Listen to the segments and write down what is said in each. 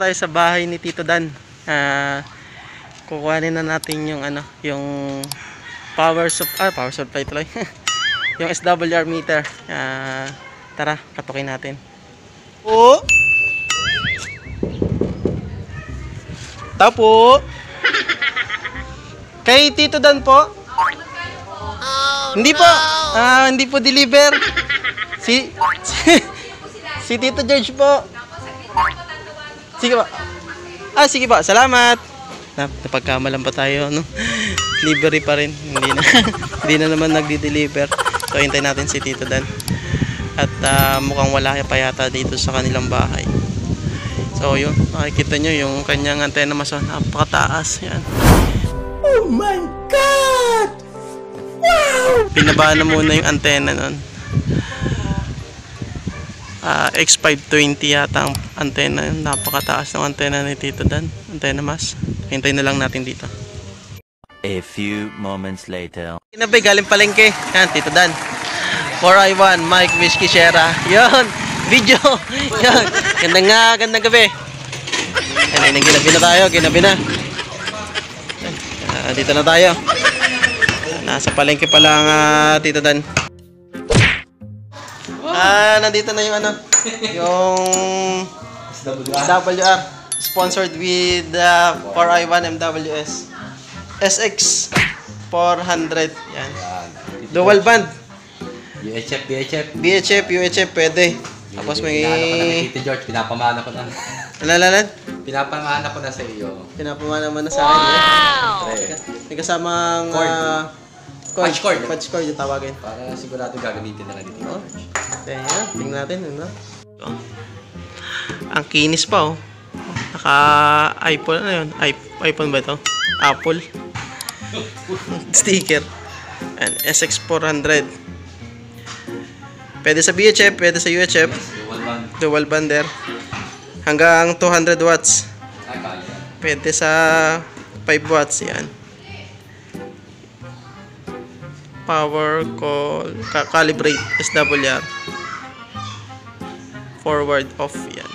tayo sa bahay ni Tito Dan. Ah, kukuhanin na natin yung ano, yung power supply, ah, power supply tuloy. yung SWR meter. Ah, tara, katukin natin. Oo. Tapo. Kay Tito Dan po. hindi po. Ah, hindi po deliver. Si si, si Tito George po. Sige po. Ah, sige po. Salamat. Na, napagkamalan pa tayo, no? Delivery pa rin. Hindi na, hindi na naman nagdi-deliver. So, hintayin natin si Tito Dan. At ah, mukhang wala pa yata dito sa kanilang bahay. So, yun. Makikita nyo yung kanyang antena mas napakataas. Yan. Oh my God! Wow! Pinaba na muna yung antena nun. Ah, X520 yata ang antena. Napakataas ng antena ni Tito Dan. Antena mas. Hintayin na lang natin dito. A few moments later. Kinabay, galing palengke. Yan, Tito Dan. 4i1, Mike Whiskey Shera. Yan, video. Yan, ganda nga, gandang gabi. Yan, yan, ginabi na tayo, ginabi na. Ah, dito na tayo. Nasa palengke pa lang, ah, Tito Dan. Ah, nandito na yung ano, yung SWR. Sponsored with uh, 4i1 MWS. SX 400. Yan. Dual band. UHF, UHF. BHF, UHF, pwede. Tapos may... Pinaano ko na kay Tito George, pinapamana ko na. Alalalan? Pinapamana ko na sa iyo. Pinapama naman na sa akin. Wow! Pre, May kasamang... Cord. ah, Patch cord. Patch cord yung tawagin. para sigurado gagamitin na lang ni Tito Oh. Kaya, tingnan natin. Ano? Oh. Ang kinis pa, oh. Naka iPhone, ano yun? IPhone ba ito? Apple. Sticker. And SX400. Pwede sa BHF, pwede sa UHF. Dual band. Dual bander. Hanggang 200 watts. Pwede sa 5 watts. Yan. Power call. Ka- calibrate. SWR. Forward off. Yan.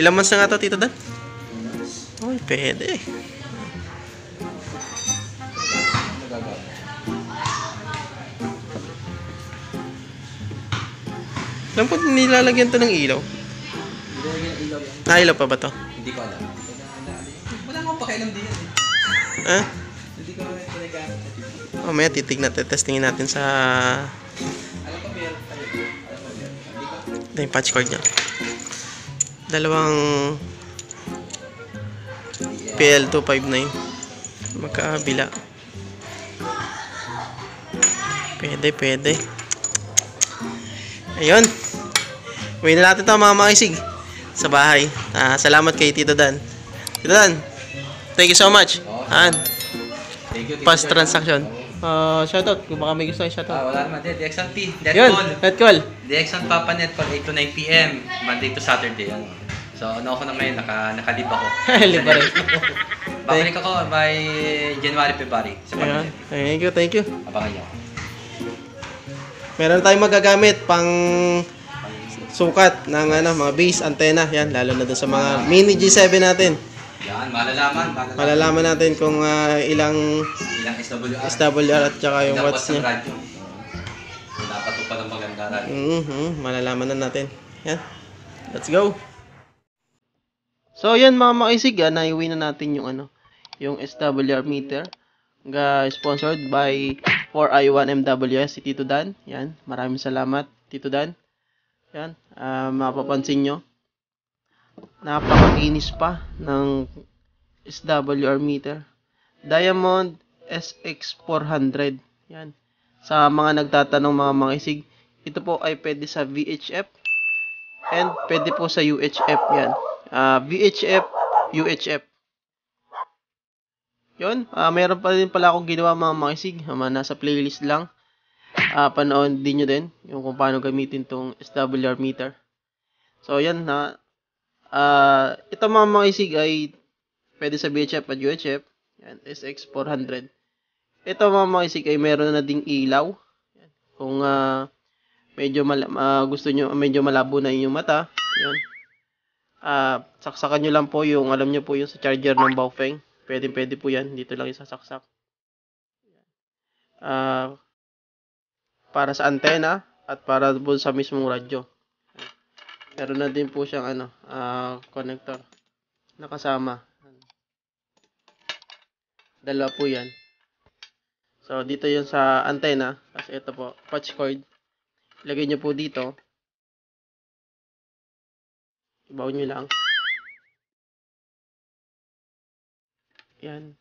Ilang months na nga to, Tito Dan? Uy, pwede. Alam ko nilalagyan to ng ilaw. Yung ilaw yan. Ah, ilaw pa ba to? Hindi ko alam. Wala akong pakialam din yan eh. Ha? Mamaya titignan, testingin natin sa ito yung patch cord niya. Dalawang PL259 magkabila. Pwede, pwede. Ayun. Uwi na natin ito mga makisig sa bahay. Ah, salamat kay Tito Dan. Tito Dan, thank you so much. Ah, Thank you, fast George. transaction. Uh, shoutout, kung baka may gusto kayo shoutout. Ah, wala naman. DXan T. Net Yun, call. net call. DXan Papa Net call 8 to 9 p.m. Monday to Saturday. Ano. So, ano ako na ngayon? Naka, nakalib ako. Lib pa rin. Babalik ako by January, February. Sa Ayan. pamilya. Thank you, thank you. Abangan niyo. Meron tayong magagamit pang sukat ng ano, mga base antenna. Yan, lalo na doon sa mga mini G7 natin. Yan, malalaman. Malalaman. Malalaman natin kung ah, ilang Ilang SWR. SWR at saka yung watts niya. radyo. So, dapat pa ng maganda radyo. Mhm, malalaman na natin. Yan. Let's go. So, yan mga makisig, ah, naiuwi na natin yung ano, yung SWR meter. Ga sponsored by 4i1 MWS si Tito Dan. Yan, maraming salamat Tito Dan. Yan, ah, mapapansin nyo. Napakakinis pa ng SWR meter. Diamond SX400. Yan. Sa mga nagtatanong mga makisig, ito po ay pwede sa VHF and pwede po sa UHF yan. Ah, VHF, UHF. Yun, ah meron pa din pala akong ginawa mga makisig. Ah, nasa playlist lang. Ah, panood din nyo din yung kung paano gamitin tong SWR meter. So, yan na. Ah, ito mga makisig ay pwede sa VHF at UHF. Yan, SX400. Ito mga makisig ay meron na ding ilaw. Yan. Kung ah, medyo mal- ah, gusto nyo, medyo malabo na inyong mata, Yun. Ah, saksakan nyo lang po yung, alam nyo po yung sa charger ng Baofeng. Pwede, pwede po yan. Dito lang isasaksak. Ah, para sa antena at para po sa mismong radyo. Meron na din po siyang ano, ah, connector nakasama. Dalawa po yan. So, dito yun sa antena. Kasi ito po, patch cord. Ilagay nyo po dito. Ibaw nyo lang. Yan.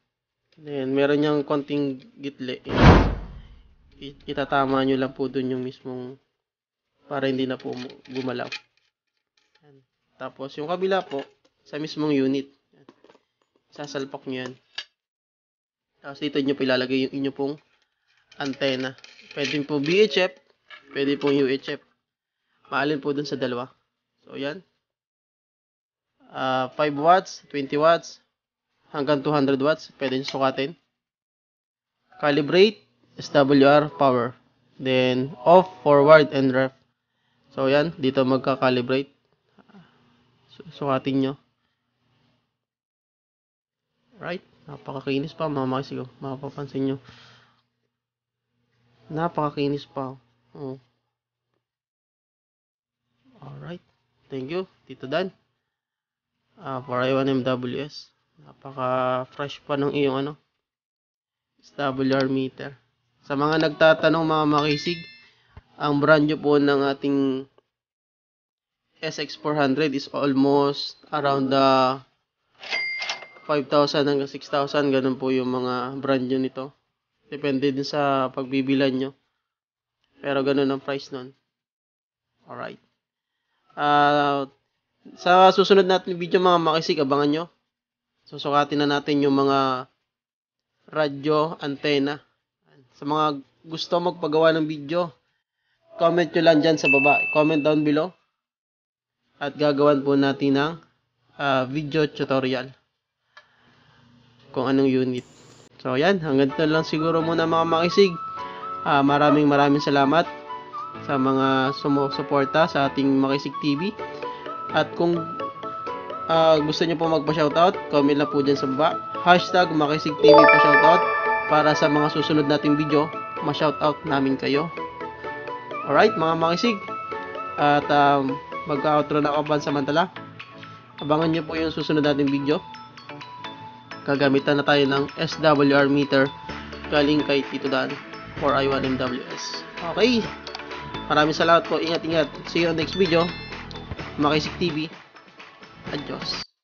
Then, meron niyang konting gitli. Itatama nyo lang po dun yung mismong para hindi na po gumalaw. Tapos, yung kabila po, sa mismong unit. Sasalpak nyo yan. Tapos, dito nyo po ilalagay yung inyo pong antena. Pwede po VHF, pwede po UHF. Maalin po dun sa dalawa. So, yan. Ah, 5 watts, 20 watts, hanggang 200 watts. Pwede nyo sukatin. Calibrate, SWR, power. Then, off, forward, and ref. So, yan. Dito magka-calibrate. Su- Sukatin nyo. Right? Napakakinis pa, mga makisig. oh. Mapapansin nyo. Napakakinis pa. Oh. Alright. Thank you, Tito Dan. Ah, for I1MWS. Napaka-fresh pa ng iyong ano. SWR meter. Sa mga nagtatanong mga makisig, ang brand nyo po ng ating SX400 is almost around the 5,000 hanggang 6,000. Ganun po yung mga brand nyo nito. Depende din sa pagbibilan nyo. Pero ganun ang price nun. Alright. Ah, sa susunod natin video mga makisig, abangan nyo. Susukatin na natin yung mga radyo, antena. Sa mga gusto magpagawa ng video, comment nyo lang dyan sa baba. Comment down below. At gagawan po natin ng ah, video tutorial. Kung anong unit. So, yan. Hanggang dito lang siguro muna mga makisig. Ah, maraming maraming salamat sa mga sumusuporta sa ating Makisig TV. At kung ah, gusto niyo po magpa-shoutout, comment lang po dyan sa baba. Hashtag Makisig TV pa shoutout para sa mga susunod nating video, ma-shoutout namin kayo. Alright, mga makisig. At um, magka-outro na ako pansamantala. Abangan niyo po yung susunod nating video. Gagamitan na tayo ng SWR meter galing kay Tito Dan for I1MWS. Okay. Maraming salamat po. Ingat-ingat. See you on next video. Makisig TV. Adios.